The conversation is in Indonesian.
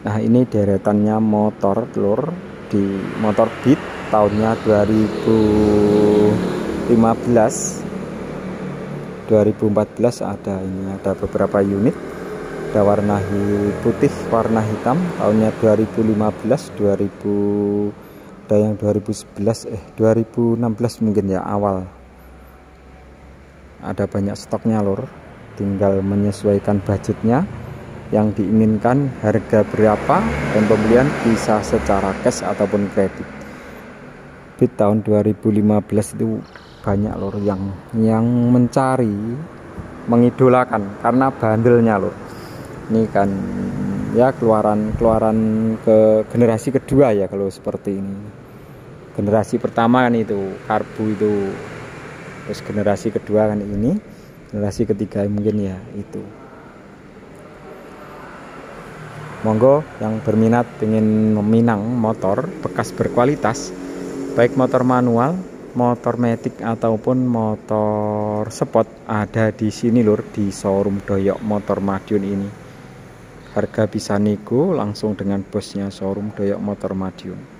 Nah ini deretannya motor lur di motor Beat tahunnya 2015 2014 ada ini ada beberapa unit. Ada warna putih warna hitam tahunnya 2015 2000 ada yang 2011 eh 2016 mungkin ya awal. Ada banyak stoknya lur. Tinggal menyesuaikan budgetnya yang diinginkan harga berapa dan pembelian bisa secara cash ataupun kredit. Bit tahun 2015 itu banyak lor yang yang mencari mengidolakan karena bandelnya lor ini kan ya keluaran keluaran ke generasi kedua ya kalau seperti ini. Generasi pertama kan itu karbu itu terus generasi kedua kan ini generasi ketiga mungkin ya itu monggo yang berminat ingin meminang motor bekas berkualitas baik motor manual motor metik ataupun motor sport ada di sini lur di showroom Doyok Motor Madiun ini. Harga bisa nego langsung dengan bosnya showroom Doyok Motor Madiun